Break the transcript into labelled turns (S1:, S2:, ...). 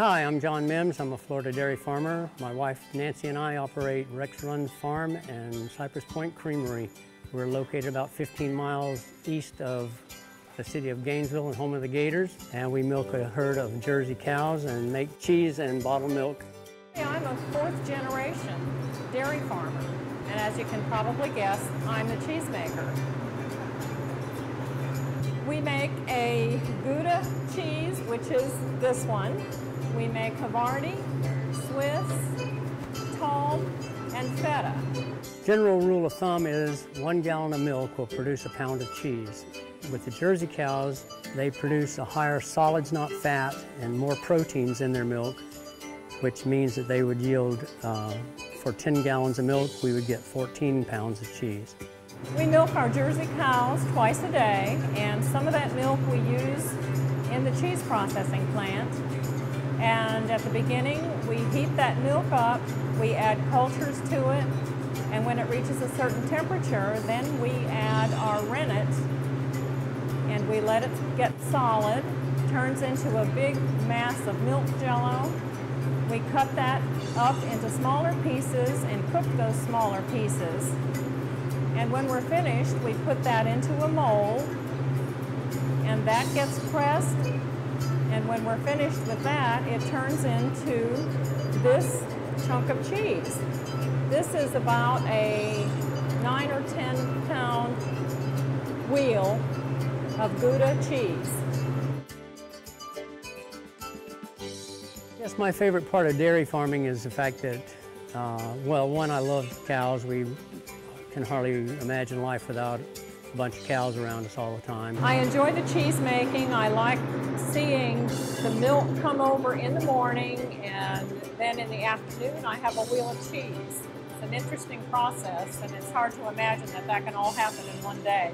S1: Hi, I'm John Mims. I'm a Florida dairy farmer. My wife Nancy and I operate Rex Run Farm and Cypress Point Creamery. We're located about 15 miles east of the city of Gainesville and home of the Gators. And we milk a herd of Jersey cows and make cheese and bottled milk.
S2: I'm a fourth generation dairy farmer. And as you can probably guess, I'm the cheesemaker. We make a Gouda cheese, which is this one. We make Havarti, Swiss, Tall, and Feta.
S1: General rule of thumb is one gallon of milk will produce a pound of cheese. With the Jersey cows, they produce a higher solids, not fat, and more proteins in their milk, which means that they would yield, uh, for 10 gallons of milk, we would get 14 pounds of cheese.
S2: We milk our Jersey cows twice a day, and some of that milk we use in the cheese processing plant. And at the beginning, we heat that milk up, we add cultures to it, and when it reaches a certain temperature, then we add our rennet, and we let it get solid, turns into a big mass of milk jello. We cut that up into smaller pieces and cook those smaller pieces. And when we're finished, we put that into a mold, and that gets pressed and when we're finished with that, it turns into this chunk of cheese. This is about a nine or 10 pound wheel of Gouda cheese.
S1: Yes, my favorite part of dairy farming is the fact that, uh, well, one, I love cows. We can hardly imagine life without a bunch of cows around us all the time.
S2: I enjoy the cheese making. I like seeing the milk come over in the morning and then in the afternoon I have a wheel of cheese. It's an interesting process and it's hard to imagine that that can all happen in one day.